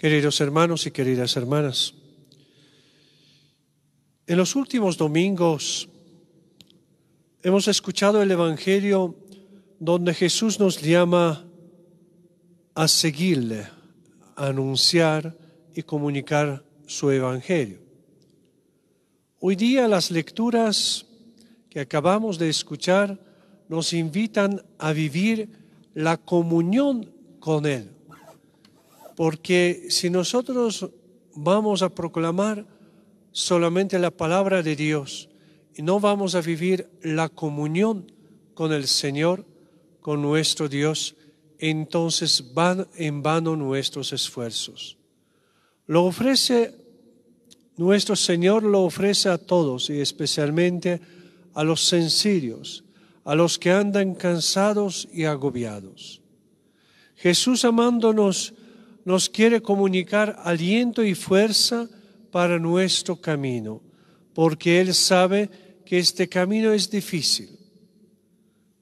Queridos hermanos y queridas hermanas, en los últimos domingos hemos escuchado el Evangelio donde Jesús nos llama a seguirle, a anunciar y comunicar su Evangelio. Hoy día las lecturas que acabamos de escuchar nos invitan a vivir la comunión con Él. Porque si nosotros vamos a proclamar solamente la palabra de Dios y no vamos a vivir la comunión con el Señor, con nuestro Dios, entonces van en vano nuestros esfuerzos. Lo ofrece nuestro Señor lo ofrece a todos y especialmente a los sencillos, a los que andan cansados y agobiados. Jesús amándonos nos quiere comunicar aliento y fuerza para nuestro camino, porque Él sabe que este camino es difícil.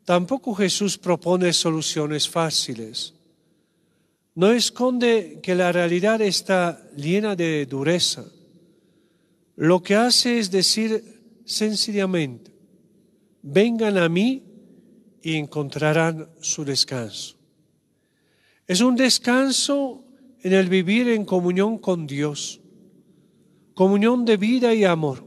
Tampoco Jesús propone soluciones fáciles. No esconde que la realidad está llena de dureza lo que hace es decir sencillamente, vengan a mí y encontrarán su descanso. Es un descanso en el vivir en comunión con Dios, comunión de vida y amor,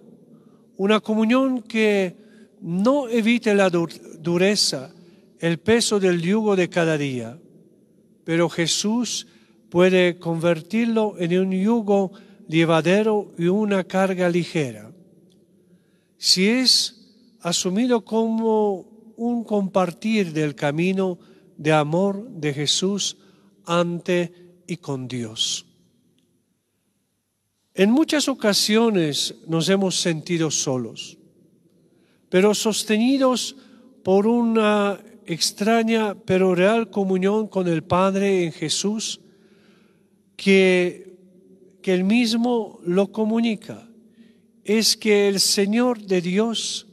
una comunión que no evite la dureza, el peso del yugo de cada día, pero Jesús puede convertirlo en un yugo llevadero y una carga ligera. Si es asumido como un compartir del camino de amor de Jesús ante y con Dios. En muchas ocasiones nos hemos sentido solos, pero sostenidos por una extraña pero real comunión con el Padre en Jesús, que que él mismo lo comunica, es que el Señor de Dios,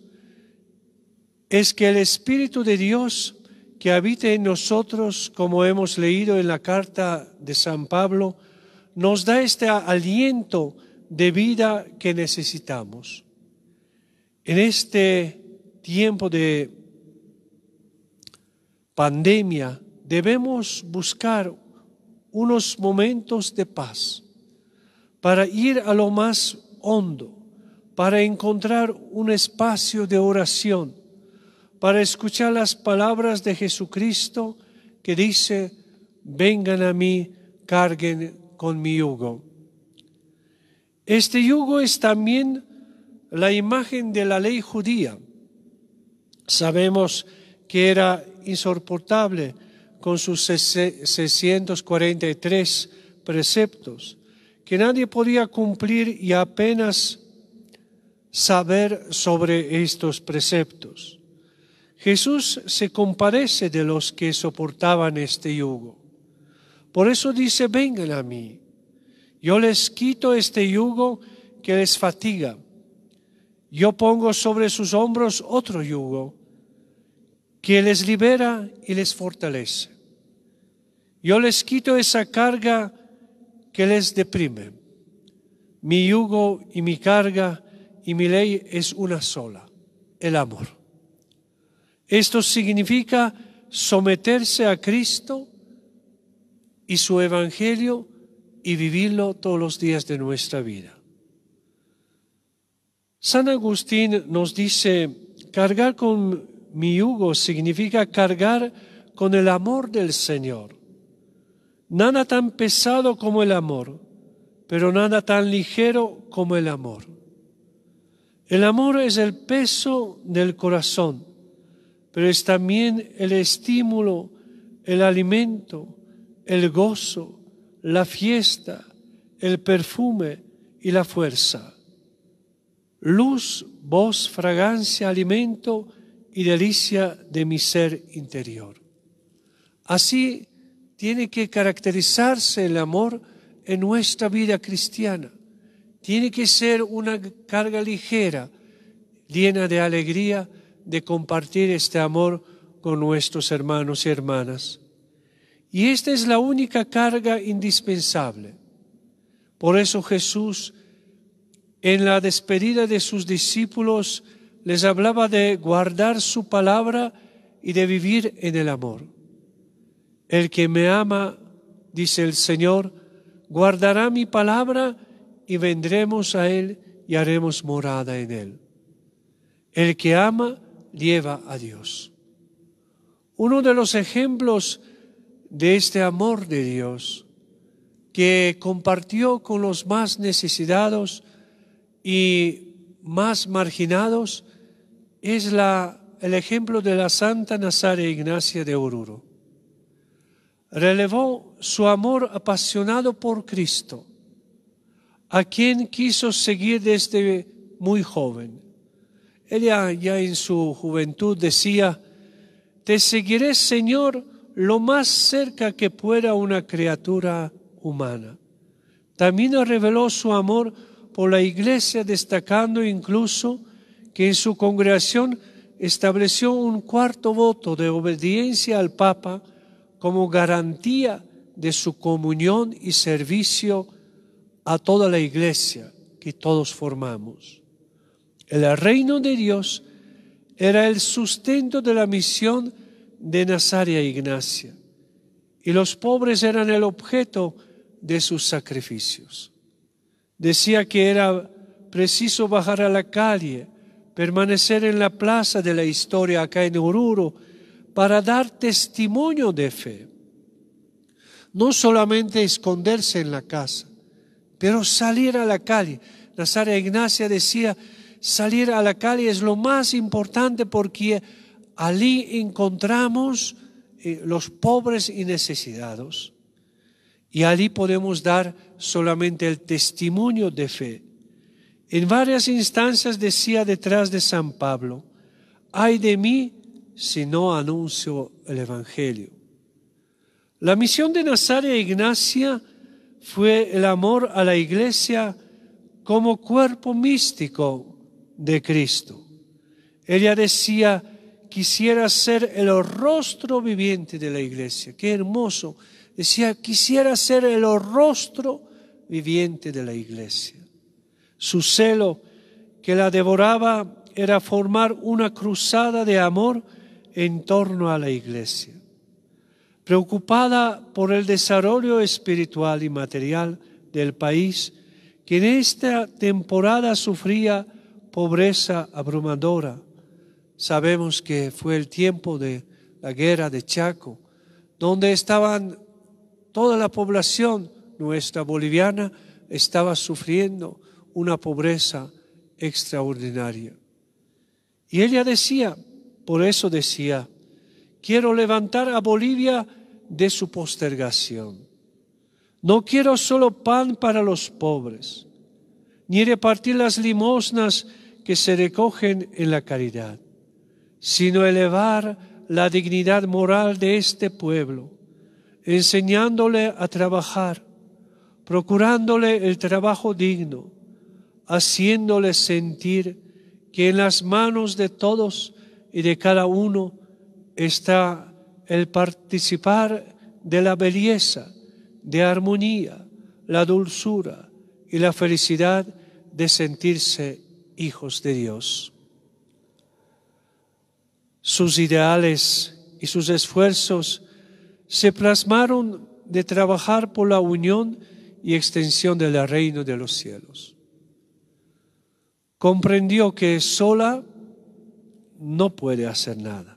es que el Espíritu de Dios que habita en nosotros, como hemos leído en la carta de San Pablo, nos da este aliento de vida que necesitamos. En este tiempo de pandemia debemos buscar unos momentos de paz para ir a lo más hondo, para encontrar un espacio de oración, para escuchar las palabras de Jesucristo que dice, vengan a mí, carguen con mi yugo. Este yugo es también la imagen de la ley judía. Sabemos que era insoportable con sus 643 preceptos que nadie podía cumplir y apenas saber sobre estos preceptos. Jesús se compadece de los que soportaban este yugo. Por eso dice, vengan a mí. Yo les quito este yugo que les fatiga. Yo pongo sobre sus hombros otro yugo que les libera y les fortalece. Yo les quito esa carga que les deprime. Mi yugo y mi carga y mi ley es una sola, el amor. Esto significa someterse a Cristo y su Evangelio y vivirlo todos los días de nuestra vida. San Agustín nos dice, cargar con mi yugo significa cargar con el amor del Señor. Nada tan pesado como el amor, pero nada tan ligero como el amor. El amor es el peso del corazón, pero es también el estímulo, el alimento, el gozo, la fiesta, el perfume y la fuerza. Luz, voz, fragancia, alimento y delicia de mi ser interior. Así tiene que caracterizarse el amor en nuestra vida cristiana. Tiene que ser una carga ligera, llena de alegría de compartir este amor con nuestros hermanos y hermanas. Y esta es la única carga indispensable. Por eso Jesús, en la despedida de sus discípulos, les hablaba de guardar su palabra y de vivir en el amor. El que me ama, dice el Señor, guardará mi palabra y vendremos a Él y haremos morada en Él. El que ama, lleva a Dios. Uno de los ejemplos de este amor de Dios que compartió con los más necesitados y más marginados es la, el ejemplo de la Santa Nazaria Ignacia de Oruro. Relevó su amor apasionado por Cristo, a quien quiso seguir desde muy joven. Ella ya en su juventud decía, te seguiré Señor lo más cerca que pueda una criatura humana. También reveló su amor por la iglesia, destacando incluso que en su congregación estableció un cuarto voto de obediencia al Papa como garantía de su comunión y servicio a toda la iglesia que todos formamos. El reino de Dios era el sustento de la misión de Nazaria Ignacia y los pobres eran el objeto de sus sacrificios. Decía que era preciso bajar a la calle, permanecer en la plaza de la historia acá en Oruro para dar testimonio de fe. No solamente esconderse en la casa, pero salir a la calle. Nazaria Ignacia decía, salir a la calle es lo más importante porque allí encontramos eh, los pobres y necesitados. Y allí podemos dar solamente el testimonio de fe. En varias instancias decía detrás de San Pablo, ay de mí si no anuncio el Evangelio. La misión de Nazaria Ignacia fue el amor a la iglesia como cuerpo místico de Cristo. Ella decía, quisiera ser el rostro viviente de la iglesia. Qué hermoso. Decía, quisiera ser el rostro viviente de la iglesia. Su celo que la devoraba era formar una cruzada de amor en torno a la iglesia. Preocupada por el desarrollo espiritual y material del país, que en esta temporada sufría pobreza abrumadora. Sabemos que fue el tiempo de la guerra de Chaco, donde estaban toda la población nuestra boliviana estaba sufriendo una pobreza extraordinaria. Y ella decía, por eso decía, quiero levantar a Bolivia de su postergación. No quiero solo pan para los pobres, ni repartir las limosnas que se recogen en la caridad, sino elevar la dignidad moral de este pueblo, enseñándole a trabajar, procurándole el trabajo digno, haciéndole sentir que en las manos de todos y de cada uno está el participar de la belleza, de armonía, la dulzura y la felicidad de sentirse hijos de Dios. Sus ideales y sus esfuerzos se plasmaron de trabajar por la unión y extensión del reino de los cielos. Comprendió que sola no puede hacer nada.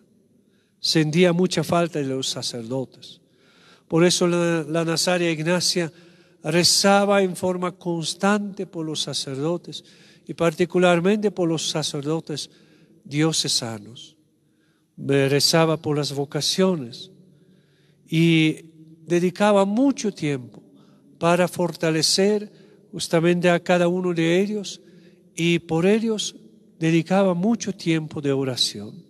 Sentía mucha falta de los sacerdotes. Por eso la, la Nazaria Ignacia rezaba en forma constante por los sacerdotes y particularmente por los sacerdotes diocesanos. Rezaba por las vocaciones y dedicaba mucho tiempo para fortalecer justamente a cada uno de ellos y por ellos dedicaba mucho tiempo de oración.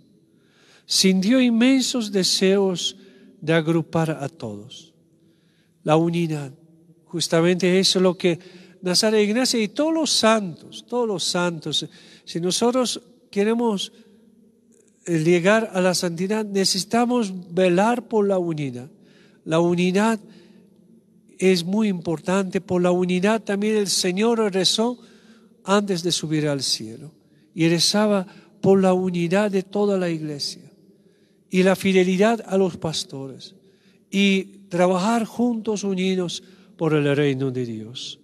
Sintió inmensos deseos de agrupar a todos. La unidad, justamente eso es lo que Nazaret Ignacia y todos los santos, todos los santos, si nosotros queremos llegar a la santidad, necesitamos velar por la unidad. La unidad es muy importante. Por la unidad también el Señor rezó antes de subir al cielo. Y rezaba por la unidad de toda la iglesia y la fidelidad a los pastores y trabajar juntos unidos por el reino de Dios.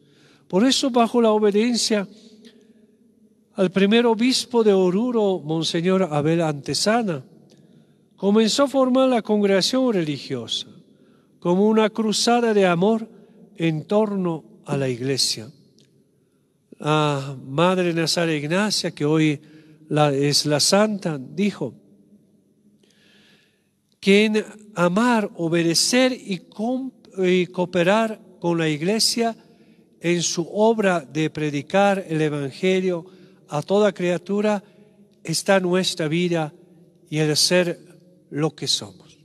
Por eso, bajo la obediencia al primer obispo de Oruro, Monseñor Abel Antesana, comenzó a formar la congregación religiosa como una cruzada de amor en torno a la iglesia. La Madre Nazaré Ignacia, que hoy es la santa, dijo, que en amar, obedecer y cooperar con la iglesia en su obra de predicar el Evangelio a toda criatura está nuestra vida y el ser lo que somos.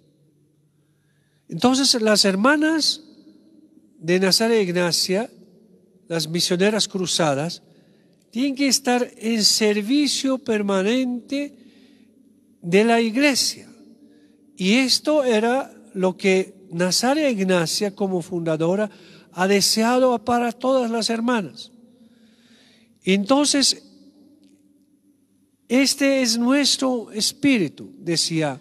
Entonces las hermanas de Nazaret Ignacia, las misioneras cruzadas, tienen que estar en servicio permanente de la iglesia. Y esto era lo que Nazaret Ignacia como fundadora ha deseado para todas las hermanas. Entonces, este es nuestro espíritu, decía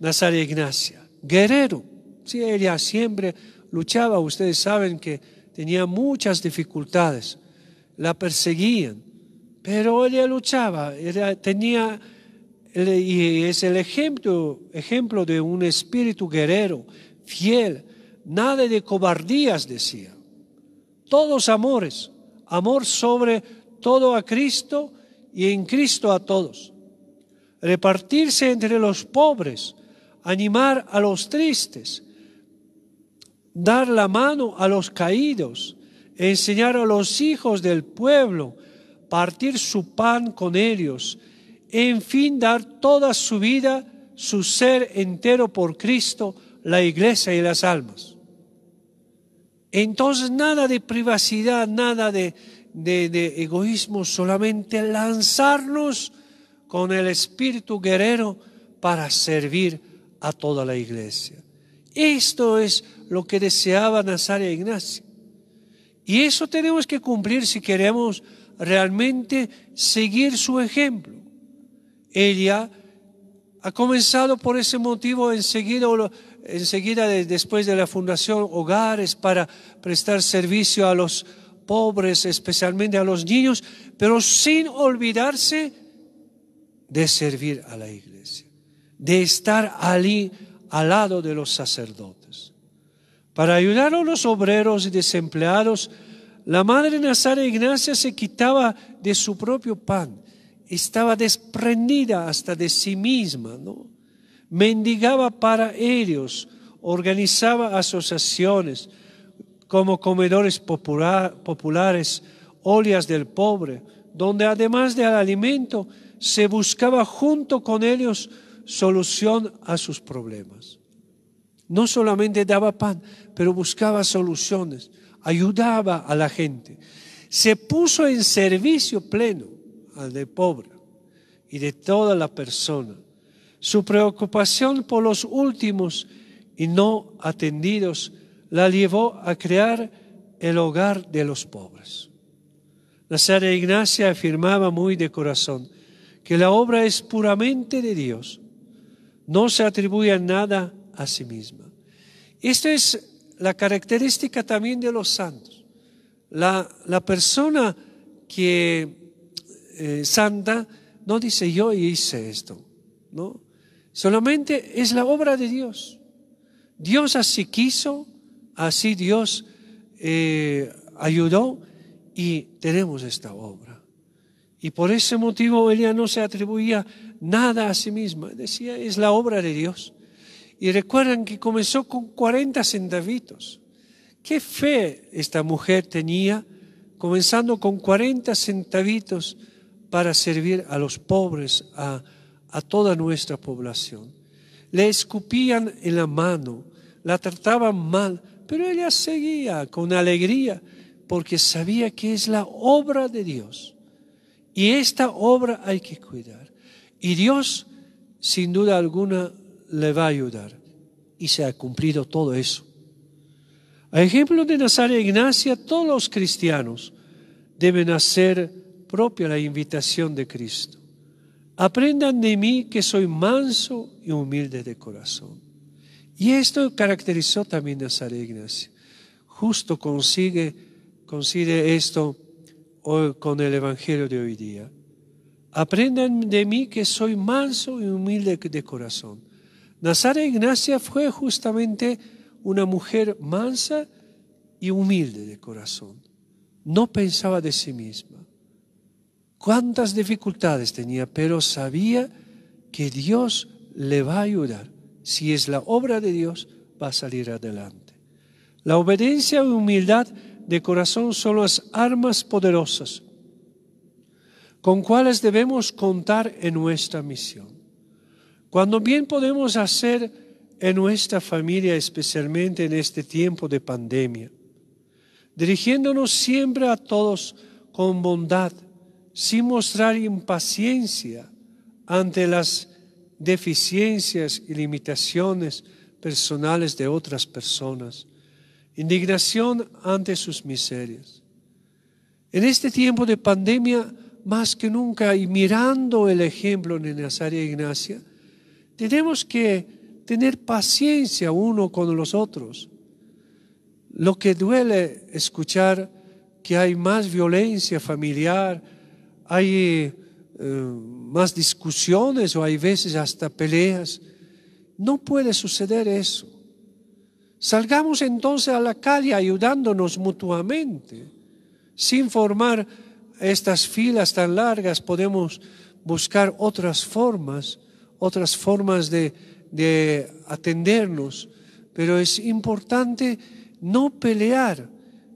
Nazaret Ignacia, guerrero. Sí, ella siempre luchaba, ustedes saben que tenía muchas dificultades, la perseguían, pero ella luchaba, tenía, y es el ejemplo, ejemplo de un espíritu guerrero, fiel, nada de cobardías, decía. Todos amores, amor sobre todo a Cristo y en Cristo a todos. Repartirse entre los pobres, animar a los tristes, dar la mano a los caídos, enseñar a los hijos del pueblo, partir su pan con ellos, en fin, dar toda su vida, su ser entero por Cristo, la iglesia y las almas. Entonces nada de privacidad, nada de, egoísmo, solamente lanzarnos con el espíritu guerrero para servir a toda la iglesia. Esto es lo que deseaba Nazaria Ignacio. Y eso tenemos que cumplir si queremos realmente seguir su ejemplo. Ella ha comenzado por ese motivo enseguida, enseguida después de la fundación hogares para prestar servicio a los pobres, especialmente a los niños, pero sin olvidarse de servir a la iglesia, de estar allí al lado de los sacerdotes. Para ayudar a los obreros y desempleados, la Madre Nazaré Ignacia se quitaba de su propio pan, estaba desprendida hasta de sí misma, ¿no? Mendigaba para ellos, organizaba asociaciones, como comedores populares, olias del pobre, donde además del alimento se buscaba junto con ellos solución a sus problemas. No solamente daba pan, pero buscaba soluciones, ayudaba a la gente. Se puso en servicio pleno al de pobre y de toda la persona. Su preocupación por los últimos y no atendidos la llevó a crear el hogar de los pobres. La Santa Ignacia afirmaba muy de corazón que la obra es puramente de Dios, no se atribuye nada a sí misma. Esta es la característica también de los santos. La, la persona que eh, santa no dice yo hice esto, ¿no? Solamente es la obra de Dios. Dios así quiso, Así Dios eh, ayudó y tenemos esta obra. Y por ese motivo ella no se atribuía nada a sí misma. Decía, es la obra de Dios. Y recuerdan que comenzó con 40 centavitos. ¿Qué fe esta mujer tenía comenzando con 40 centavitos para servir a los pobres, a, a toda nuestra población? Le escupían en la mano, la trataban mal, pero ella seguía con alegría porque sabía que es la obra de Dios. Y esta obra hay que cuidar. Y Dios, sin duda alguna, le va a ayudar. Y se ha cumplido todo eso. A ejemplo de Nazaret Ignacia, todos los cristianos deben hacer propia la invitación de Cristo. Aprendan de mí que soy manso y humilde de corazón. Y esto caracterizó también a Nazaret Ignacia. Justo consigue, consigue esto con el Evangelio de hoy día. Aprendan de mí que soy manso y humilde de corazón. Nazaret Ignacia fue justamente una mujer mansa y humilde de corazón. No pensaba de sí misma. Cuántas dificultades tenía, pero sabía que Dios le va a ayudar. Si es la obra de Dios, va a salir adelante. La obediencia y humildad de corazón son las armas poderosas con cuales debemos contar en nuestra misión. Cuando bien podemos hacer en nuestra familia, especialmente en este tiempo de pandemia, dirigiéndonos siempre a todos con bondad, sin mostrar impaciencia ante las deficiencias y limitaciones personales de otras personas, indignación ante sus miserias. En este tiempo de pandemia, más que nunca, y mirando el ejemplo de Nazaria Ignacia, tenemos que tener paciencia uno con los otros. Lo que duele escuchar que hay más violencia familiar, hay eh, más discusiones o hay veces hasta peleas. No puede suceder eso. Salgamos entonces a la calle ayudándonos mutuamente, sin formar estas filas tan largas, podemos buscar otras formas, otras formas de, de atendernos, pero es importante no pelear,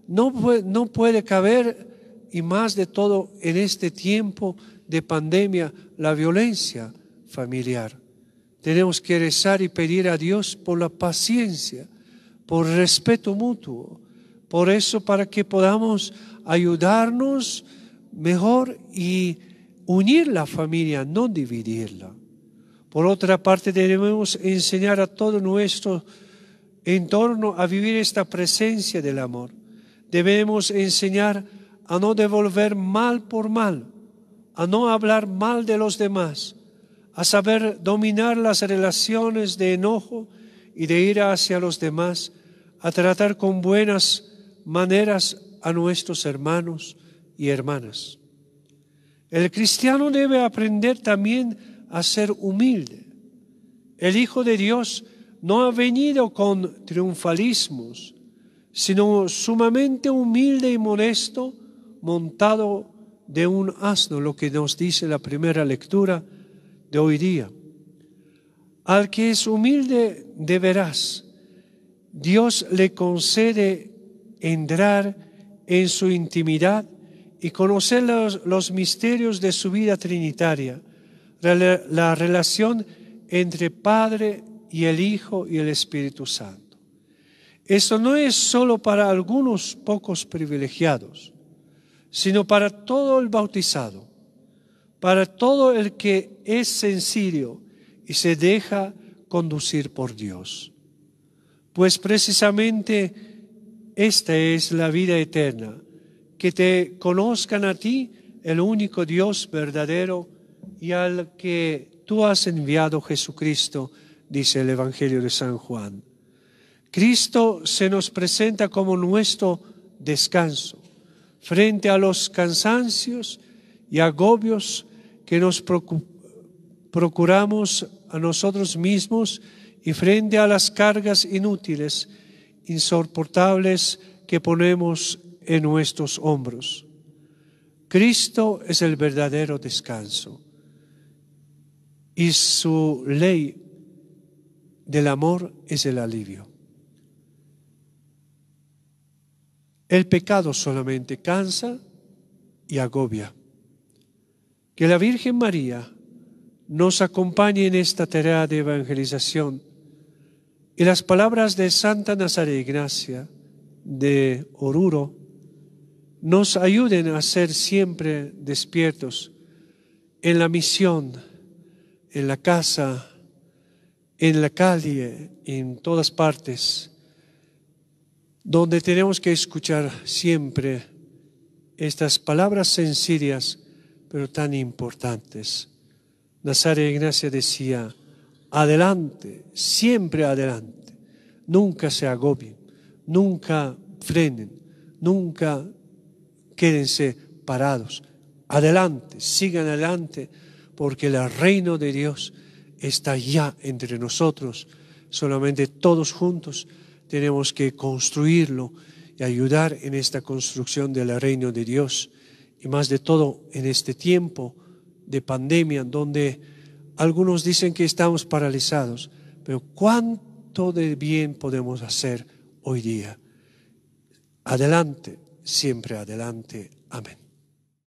no no puede caber, y más de todo en este tiempo de pandemia, la violencia familiar. Tenemos que rezar y pedir a Dios por la paciencia, por respeto mutuo, por eso para que podamos ayudarnos mejor y unir la familia, no dividirla. Por otra parte, debemos enseñar a todo nuestro entorno a vivir esta presencia del amor. Debemos enseñar a no devolver mal por mal, a no hablar mal de los demás, a saber dominar las relaciones de enojo y de ira hacia los demás, a tratar con buenas maneras a nuestros hermanos y hermanas. El cristiano debe aprender también a ser humilde. El Hijo de Dios no ha venido con triunfalismos, sino sumamente humilde y modesto, montado de un asno, lo que nos dice la primera lectura de hoy día. Al que es humilde de veras, Dios le concede entrar en su intimidad y conocer los, los misterios de su vida trinitaria la relación entre Padre y el Hijo y el Espíritu Santo. Esto no es solo para algunos pocos privilegiados, sino para todo el bautizado, para todo el que es sencillo y se deja conducir por Dios. Pues precisamente esta es la vida eterna, que te conozcan a ti, el único Dios verdadero, y al que tú has enviado Jesucristo, dice el Evangelio de San Juan. Cristo se nos presenta como nuestro descanso frente a los cansancios y agobios que nos procuramos a nosotros mismos y frente a las cargas inútiles, insoportables que ponemos en nuestros hombros. Cristo es el verdadero descanso y su ley del amor es el alivio. El pecado solamente cansa y agobia. Que la Virgen María nos acompañe en esta tarea de evangelización y las palabras de Santa Nazaret Ignacia de Oruro nos ayuden a ser siempre despiertos en la misión en la casa, en la calle, en todas partes, donde tenemos que escuchar siempre estas palabras sencillas, pero tan importantes. Nazario Ignacia decía, adelante, siempre adelante, nunca se agobien, nunca frenen, nunca quédense parados, adelante, sigan adelante, porque el reino de Dios está ya entre nosotros, solamente todos juntos tenemos que construirlo y ayudar en esta construcción del reino de Dios. Y más de todo en este tiempo de pandemia donde algunos dicen que estamos paralizados, pero cuánto de bien podemos hacer hoy día. Adelante, siempre adelante. Amén.